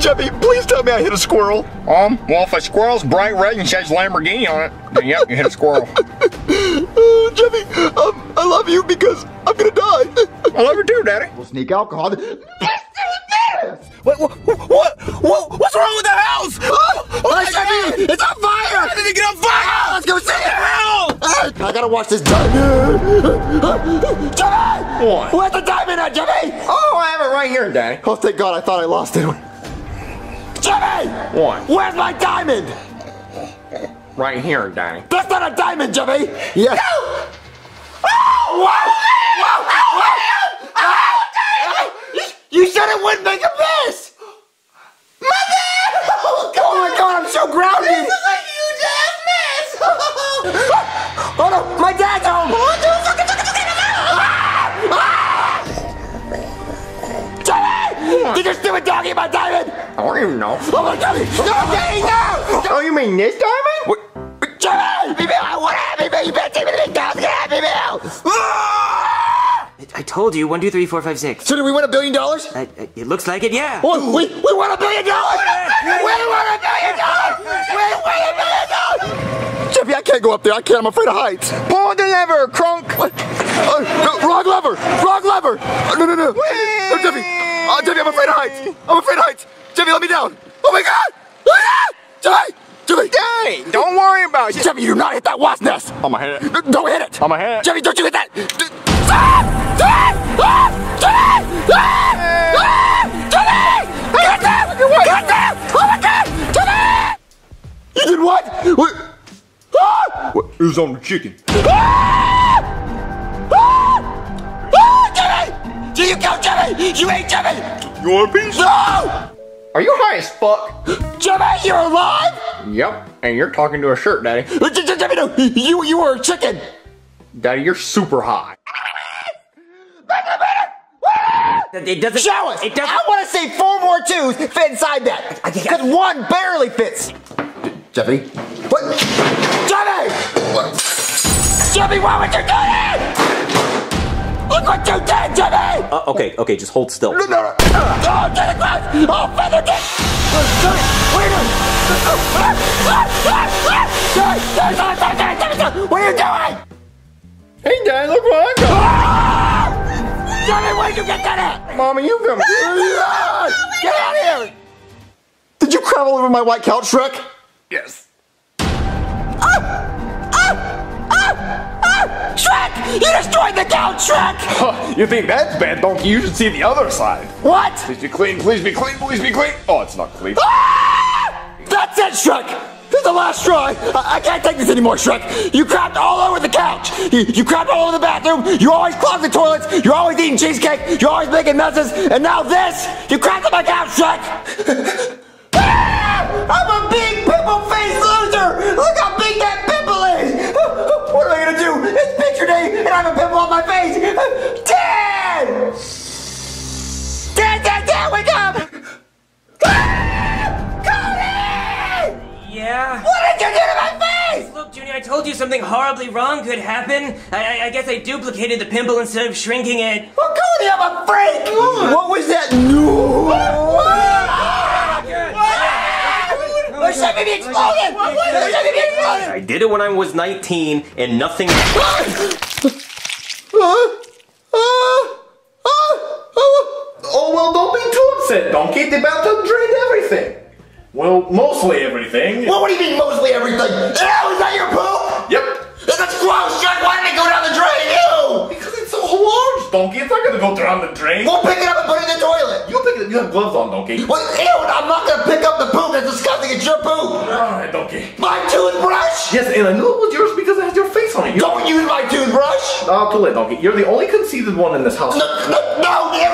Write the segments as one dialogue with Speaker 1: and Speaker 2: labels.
Speaker 1: Jeffy, please tell me I hit a squirrel.
Speaker 2: Um, well, if a squirrel's bright red and says Lamborghini on it, then yep, you hit a squirrel.
Speaker 1: Uh, Jeffy, um, I love you because I'm gonna die.
Speaker 2: I love you too, Daddy.
Speaker 1: We'll sneak alcohol. What, what, what, what, what's wrong with the house? Oh, oh Jeffy, it's on fire! How did it get on fire? Let's go see it! Help! I gotta watch this diamond. Jeffy!
Speaker 2: What?
Speaker 1: Where's the diamond at, Jeffy?
Speaker 2: Oh, I have it right here, Daddy.
Speaker 1: Oh, thank God, I thought I lost it. Jimmy!
Speaker 2: What?
Speaker 1: Where's my diamond?
Speaker 2: Right here, Daddy.
Speaker 1: That's not a diamond, Jimmy! Yes. Oh! Whoa! Whoa! Whoa! Ah! You said it wouldn't make a mess! Mother! Oh my God, I'm so grounded! This is a huge ass mess! Oh no, my dad's home! Jimmy! Did your stupid dog eat my diamond?
Speaker 2: I don't even know.
Speaker 1: Oh my God! No, Daddy, no!
Speaker 2: Oh, you mean this diamond? What?
Speaker 1: Jimmy! Happy Meal! I want a Happy Meal! You better take me to the big dog! Get a Happy Meal! Ah!
Speaker 3: I told you, one, two, three, four, five, six.
Speaker 1: So did we win a billion dollars?
Speaker 3: Uh, it looks like it, yeah.
Speaker 1: Oh, we, we won a billion dollars! We won a billion dollars! We won a billion dollars! Jeffy, I can't go up there. I can't. I'm afraid of heights.
Speaker 2: Pull the lever, Kronk.
Speaker 1: What? Uh, no, wrong lever! Wrong lever! Uh, no, no, no. Oh, Jeffy! Uh, Jeffy, I'm afraid of heights. I'm afraid of heights. Jeffy, let me down. Oh my God! Ah! Jeffy! Jeffy!
Speaker 2: Daddy, don't worry about it.
Speaker 1: Jeffy, you do not hit that wasp nest!
Speaker 2: I'ma hit it.
Speaker 1: No, Don't hit it!
Speaker 2: I'ma hit it.
Speaker 1: Jeffy, don't you hit that! D- Ah! Ah! Ah! Jeffy! Ah! Ah! Jeffy! Get them! Get them! Oh my God! Jeffy! You did what? What?
Speaker 2: What? It was on the chicken.
Speaker 1: Ah! Ah! Ah! Jeffy! Did you kill Jeffy? You ate Jeffy!
Speaker 2: You want a piece?
Speaker 1: No!
Speaker 2: Are you high as fuck?
Speaker 1: Jeffy, you're alive?
Speaker 2: Yep. And you're talking to a shirt, Daddy.
Speaker 1: Uh, J- J- Jeffy, no, you, you were a chicken.
Speaker 2: Daddy, you're super high.
Speaker 3: It doesn't.
Speaker 1: Show us!
Speaker 3: It doesn't.
Speaker 1: I want to see four more twos fit inside that. Because one barely fits. Jeffy? What? Jeffy! Jeffy, why would you do that? Look what you did, Jeffy!
Speaker 3: Uh, okay, okay, just hold still.
Speaker 1: No, no, no. Oh, Jeffy, close! Oh, feather dick! Jeffy, what are you doing?
Speaker 2: Hey, Daddy, look what I got.
Speaker 1: Ah! Jeffy, where'd you get that at?
Speaker 2: Mama, you come.
Speaker 1: Get out of here! Did you crawl over my white couch, Shrek?
Speaker 2: yes.
Speaker 1: You destroyed the couch, Shrek!
Speaker 2: you think that's bad, donkey? You should see the other side.
Speaker 1: What?
Speaker 2: Please be clean, please be clean, please be clean. Oh, it's not clean.
Speaker 1: Ah! That's it, Shrek! This is the last straw. I, I can't take this anymore, Shrek. You crapped all over the couch. You, you crapped all over the bathroom. You always clog the toilets. You're always eating cheesecake. You're always making messes. And now this. You crapped on my couch, Shrek. Ah! I'm a big pimple-faced
Speaker 3: Yeah.
Speaker 1: What did you do to my face?
Speaker 3: Look, Junior, I told you something horribly wrong could happen. I, I, I guess I duplicated the pimple instead of shrinking it.
Speaker 1: Well, Cody, I'm a freak! What was that? No! Where's that baby exploded? Where's that baby exploded?
Speaker 3: I did it when I was 19 and nothing.
Speaker 2: Oh, well, don't be too upset, donkey. The bathtub drained everything. Well, mostly everything.
Speaker 1: Well, what do you mean mostly everything? Ew, oh, is that your poop?
Speaker 2: Yep.
Speaker 1: That's gross, Jack. Why did it go down the drain? Ew!
Speaker 2: Because it's so large, donkey. It's not gonna go down the drain.
Speaker 1: We'll pick it up and put it in the toilet.
Speaker 2: You pick it. You have gloves on, donkey.
Speaker 1: What? Ew, I'm not gonna pick up the poop. That's disgusting. It's your poop.
Speaker 2: All right, donkey.
Speaker 1: My toothbrush?
Speaker 2: Yes, and I knew it was yours because it has your face on it. You
Speaker 1: Don't use my toothbrush.
Speaker 2: Oh, too late, donkey. You're the only conceited one in this house.
Speaker 1: No, no, no, ew.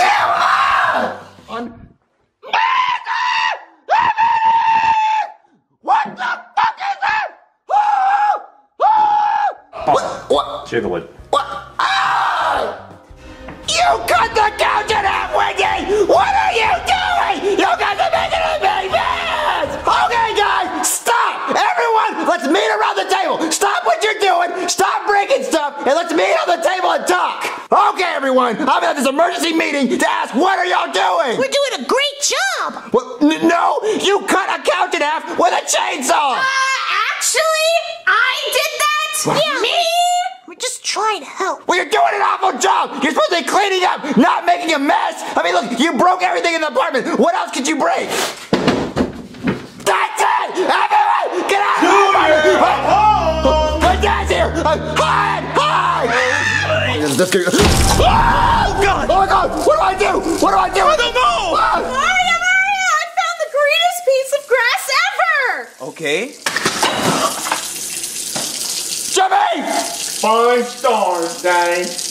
Speaker 1: Ew, ah! On. What the fuck is that? Ah! Ah! What? What?
Speaker 2: Jiggle it.
Speaker 1: What? Ah! You cut the couch in half, Wiggy! What are you doing? You guys are making a big mess! Okay, guys, stop! Everyone, let's meet around the table. Stop what you're doing, stop breaking stuff, and let's meet on the table and talk. Okay, everyone, I'm at this emergency meeting to ask what are y'all doing?
Speaker 4: We're doing a great job!
Speaker 1: Well, n- no, you cut a couch in half with a chainsaw!
Speaker 4: Uh, actually, I did that! Yeah. Me? We're just trying to help.
Speaker 1: Well, you're doing an awful job! You're supposed to be cleaning up, not making a mess! I mean, look, you broke everything in the apartment! What else could you break? That's it! Everyone, get out of the apartment! Oh, My dad's here! Uh, hide! Hide! Let's get- Oh, God! Oh, my God! What do I do? What do I do? I don't know!
Speaker 4: Mario, Mario, I found the greenest piece of grass ever!
Speaker 5: Okay.
Speaker 1: Jimmy!
Speaker 2: Five stars, Daddy.